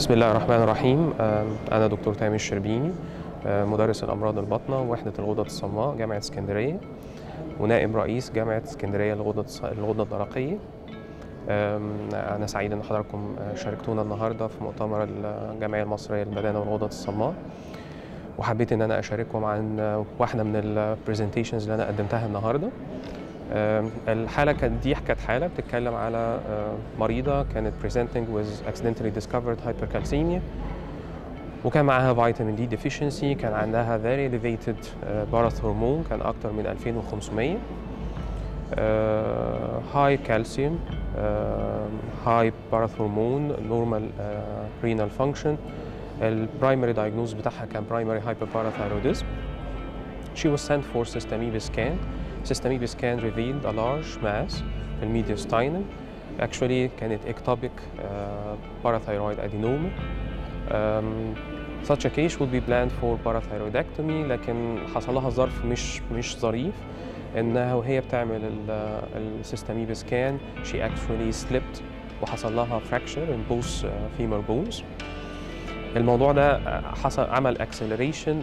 بسم الله الرحمن الرحيم. أنا دكتور تامر الشربيني مدرس الأمراض الباطنة ووحدة الغدد الصماء جامعة اسكندرية ونائب رئيس جامعة اسكندرية للغدد الغدة الدرقية. أنا سعيد إن حضراتكم شاركتونا النهاردة في مؤتمر الجمعية المصرية للبدانة والغدد الصماء. وحبيت إن أنا أشارككم عن واحدة من البرزنتيشنز اللي أنا قدمتها النهاردة. الحالة كانت دي كانت حالة بتتكلم على مريضة كانت presenting with accidentally discovered hypercalcemia وكان معاها فيتامين دي deficiency كان عندها very elevated باراث هرمون كان أكتر من 2500 high calcium high باراث هرمون normal renal function البرايمري diagnosis بتاعها كان primary hyperparathyroidism she was sent for systemic scan systemic scan revealed a large mass في الميدياستاينم actually كانت ectopic uh, parathyroid adenoma um, such a case would be planned for parathyroidectomy لكن حصل لها ظرف مش مش ظريف انها وهي بتعمل السيستميب سكان she actually slipped وحصل لها fracture in both uh, femur bones الموضوع ده حصل عمل اكسلريشن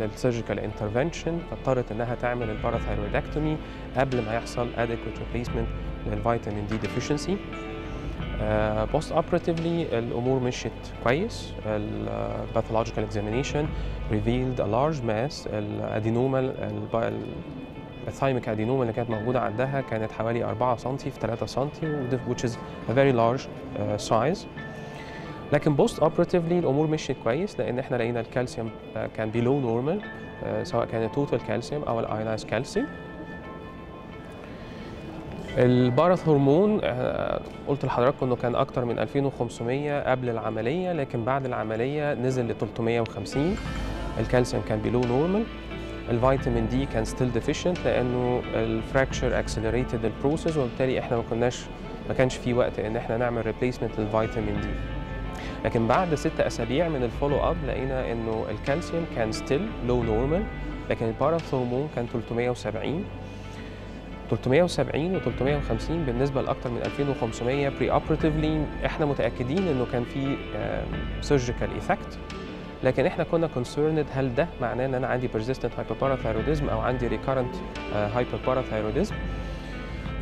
لل surgical intervention فاضطرت إنها تعمل ال parathyroidectomy قبل ما يحصل adequate replacement لل vitamin D deficiency. postoperatively الأمور مشيت كويس. ال pathological examination revealed a large mass. ال adenoma ال thymic adenoma اللي كانت موجودة عندها كانت حوالي 4 سم في 3 سم which is a very large uh, size. لكن postoperatively الأمور مشيت كويس لأن إحنا لقينا الكالسيوم كان below normal سواء كان ال total calcium أو ال ionized calcium ال parathyroid hormone قلت لحضراتكم إنه كان أكتر من 2500 قبل العملية لكن بعد العملية نزل ل 350 الكالسيوم كان below normal ال vitamin D كان still deficient لأنه ال fracture accelerated ال process وبالتالي إحنا ما كناش ما كانش في وقت إن إحنا نعمل replacement لل vitamin D لكن بعد ست أسابيع من ال follow up لقينا إنه الكالسيوم كان still low normal لكن ال parathyroid hormone كان 370 370 و 350 بالنسبة لاكثر من 2500 preoperatively إحنا متأكدين إنه كان في surgical effect لكن إحنا كنا concerned هل ده معناه إن أنا عندي persistent hyperparathyroidism أو عندي recurrent hyperparathyroidism.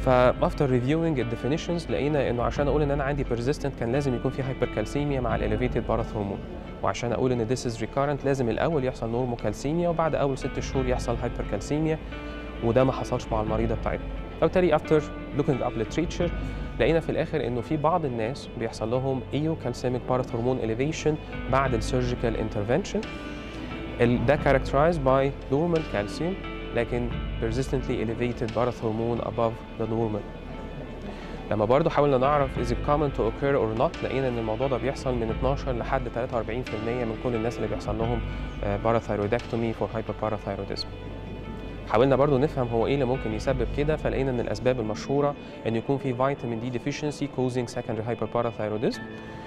ف after reviewing ال definitions لقينا إنه عشان أقول إن أنا عندي persistent كان لازم يكون في hypercalcemia مع ال elevated parathyroid hormone وعشان أقول إن this is recurrent لازم الأول يحصل normocalcemia وبعد أول ست شهور يحصل hypercalcemia وده ما حصلش مع المريضة بتاعتنا. فبالتالي after looking up literature لقينا في الآخر إنه في بعض الناس بيحصل لهم eucalcemic parathyroid hormone elevation بعد ال surgical intervention ده characterized by normal calcium. لكن persistently elevated باراث هرمون above the normal. لما برضه حاولنا نعرف is it common to occur or not لقينا إن الموضوع ده بيحصل من 12 لحد 43% من كل الناس اللي بيحصل لهم باراثايرويدكتومي for hyperparathyroidism. حاولنا برضو نفهم هو إيه اللي ممكن يسبب كده فلقينا إن الأسباب المشهورة إن يكون في فيتامين دي deficiency causing secondary hyperparathyroidism. آه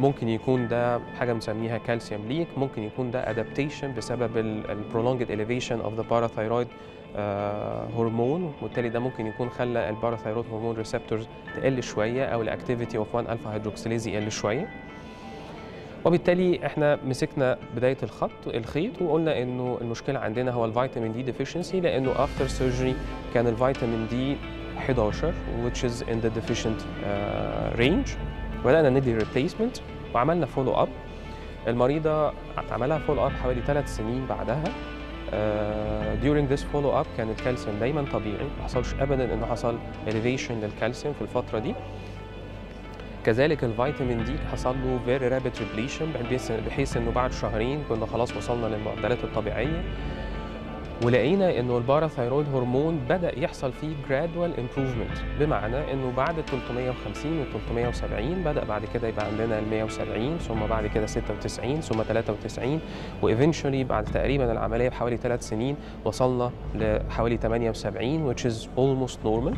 ممكن يكون ده حاجة بنسميها calcium leak ممكن يكون ده adaptation بسبب ال prolonged elevation of the parathyroid hormone وبالتالي ده ممكن يكون خلى ال parathyroid hormone receptors تقل شوية أو ال activity of 1 alpha hydroxylase يقل شوية. وبالتالي إحنا مسكنا بداية الخط الخيط وقلنا إنه المشكلة عندنا هو ال vitamin D deficiency لأنه after surgery كان ال vitamin D 11 which is in the deficient uh, range. بدانا ندي replacement وعملنا follow up المريضة اتعملها follow up حوالي ثلاث سنين بعدها. uh, during this follow up كان الكالسيوم دايما طبيعي ما حصلش ابدا إنه حصل elevation للكالسيوم في الفترة دي. كذلك ال vitamin D حصل له very rapid repletion بحيث إنه بعد شهرين كنا خلاص وصلنا للمعدلات الطبيعية. ولقينا إنه ال parathyroid hormone بدأ يحصل فيه gradual improvement بمعنى إنه بعد 350 و 370 بدأ بعد كده يبقى عندنا ال 170 ثم بعد كده 96 ثم 93 و eventually بعد تقريبا العملية بحوالي ثلاث سنين وصلنا لحوالي 78 which is almost normal.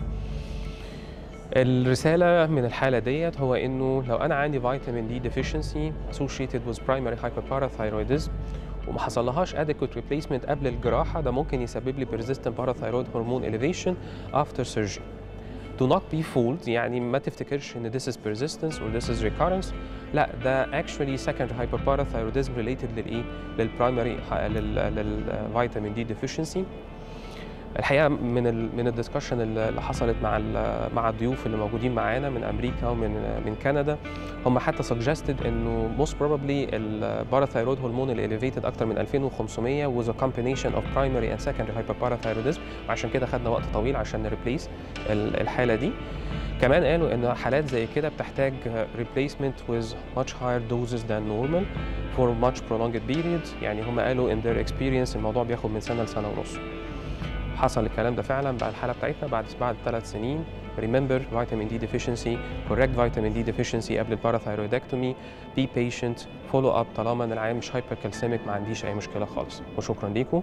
الرسالة من الحالة ديت هو إنه لو أنا عندي vitamin D deficiency associated with primary hyperparathyroidism وما حصلهاش adequate replacement قبل الجراحة ده ممكن يسبب لي persistent parathyroid hormone elevation after surgery do not be fooled يعني ما تفتكرش ان this is persistence or this is recurrence لا ده actually secondary hyperparathyroidism related للايه لل primary لل vitamin D deficiency الحقيقة من من ال discussion اللي حصلت مع مع الضيوف اللي موجودين معانا من أمريكا ومن من كندا هم حتى suggested إنه most probably الباراثايرويد هرمون elevated أكتر من 2500 was a combination of primary and secondary hyperparathyroidism. وعشان كده خدنا وقت طويل عشان نريبليس الحالة دي. كمان قالوا إن حالات زي كده بتحتاج replacement with much higher doses than normal for much prolonged periods. يعني هم قالوا in their experience الموضوع بياخد من سنة لسنة ونص. حصل الكلام ده فعلا بعد الحالة بتاعتنا بعد بعد ثلاث سنين. Remember vitamin D deficiency correct vitamin D deficiency قبل الباراثايرويدكتومي be patient follow up طالما إن العيان مش hypercalcemic ما عنديش أي مشكلة خالص. وشكرا ليكم.